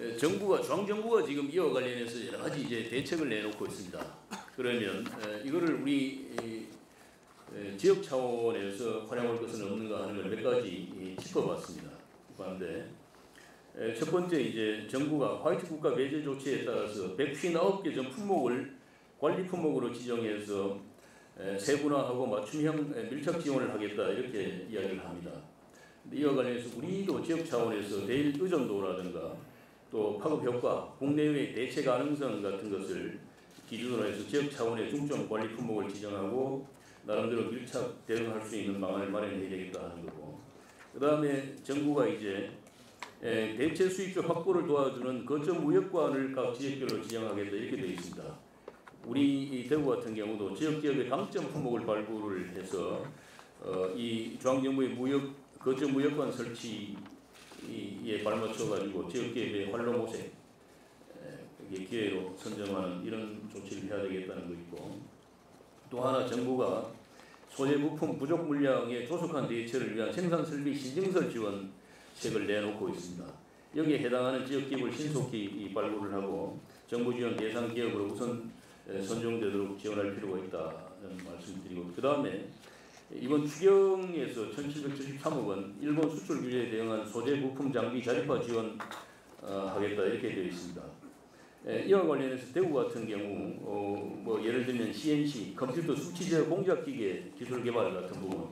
에, 정부가 중앙정부가 지금 이와 관련해서 여러 가지 이제 대책을 내놓고 있습니다. 그러면 에, 이거를 우리 이, 에, 지역 차원에서 활용할 것은 없는가 하는 걸 몇 가지 이, 짚어봤습니다. 에, 첫 번째 이제 정부가 화이트 국가 배제 조치에 따라서 159개 전 품목을 관리 품목으로 지정해서 에, 세분화하고 맞춤형 에, 밀착 지원을 하겠다 이렇게 이야기를 합니다. 이와 관련해서 우리도 지역 차원에서 대일 의존도라든가 또 파급 효과, 국내외 대체 가능성 같은 것을 기준으로 해서 지역 차원의 중점 관리 품목을 지정하고 나름대로 밀착 대응할 수 있는 방안을 마련해야 되겠다 하는 거고 그 다음에 정부가 이제 에, 대체 수입처 확보를 도와주는 거점 무역관을 각 지역별로 지정하겠다 이렇게 되어 있습니다. 우리 이 대구 같은 경우도 지역 기업의 강점 품목을 발굴을 해서 어, 이 중앙정부의 무역 거점 무역관 설치 에 발맞춰 가지고 지역 기업의 활로 모색 이게 기회로 선정하는 이런 조치를 해야 되겠다는 거 있고 또 하나 정부가 소재 부품 부족 물량의 조속한 대처를 위한 생산 설비 신증설 지원책을 내놓고 있습니다. 여기에 해당하는 지역 기업을 신속히 이 발굴을 하고 정부 지원 대상 기업으로 우선 에, 선정되도록 지원할 필요가 있다는 말씀드리고 그 다음에 이번 추경에서 1,773억 원 일본 수출 규제에 대응한 소재 부품 장비 자립화 지원 어, 하겠다 이렇게 되어 있습니다. 에, 이와 관련해서 대구 같은 경우 어, 뭐 예를 들면 CNC 컴퓨터 수치제 공작 기계 기술 개발 같은 부분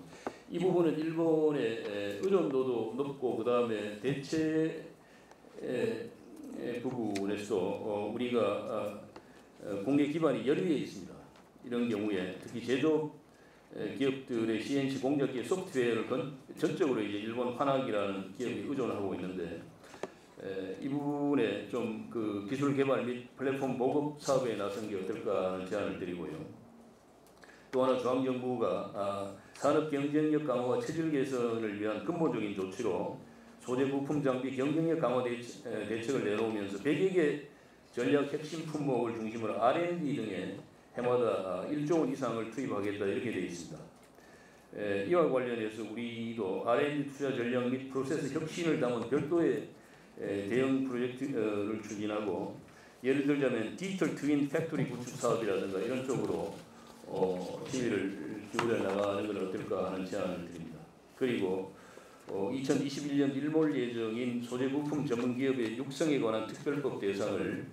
이 부분은 일본의 에, 의존도도 높고 그 다음에 대체 부분에서 어, 우리가 아, 어, 공개 기반이 열위에 있습니다. 이런 경우에 특히 제조업 에, 기업들의 CNC 공작기 소프트웨어를 건, 전적으로 이제 일본 환학이라는 기업이 의존하고 있는데 에, 이 부분에 좀 그 기술 개발 및 플랫폼 보급 사업에 나선 게 어떨까 하는 제안을 드리고요. 또 하나 중앙정부가 아, 산업 경쟁력 강화와 체질 개선을 위한 근본적인 조치로 소재 부품 장비 경쟁력 강화 에, 대책을 내놓으면서 100여 개 전략 핵심 품목을 중심으로 R&D 아, 1조 원 이상을 투입하겠다 이렇게 되어 있습니다. 에, 이와 관련해서 우리도 R&D 투자 전략 및 프로세스 혁신을 담은 별도의 에, 대형 프로젝트를 추진하고 예를 들자면 디지털 twin factory 구축 사업이라든가 이런 쪽으로 어, 심혈을 기울여 나가는 건 어떨까 하는 제안을 드립니다. 그리고 어, 2021년 일몰 예정인 소재 부품 전문 기업의 육성에 관한 특별법 대상을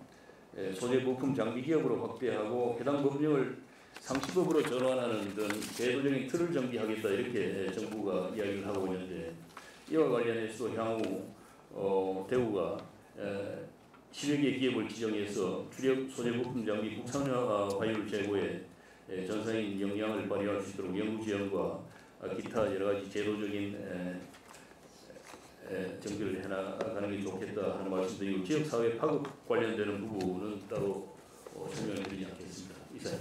에, 소재 부품 장비 기업으로 확대하고 해당 법령을 상시법으로 전환하는 등 제도적인 틀을 정비하겠다 이렇게 정부가 이야기를 하고 있는데 이와 관련해서 향후 어, 대구가 에, 10여 개 기업을 지정해서 주력 소재 부품 장비 국산화 화율 제고에 에, 전상인 역량을 발휘할 수 있도록 연구 지원과 아, 기타 여러 가지 제도적인 에, 에, 정비를 해나가는 게 좋겠다 하는 말씀드리고 지역 사회 파급 관련되는 부분은 따로 어, 설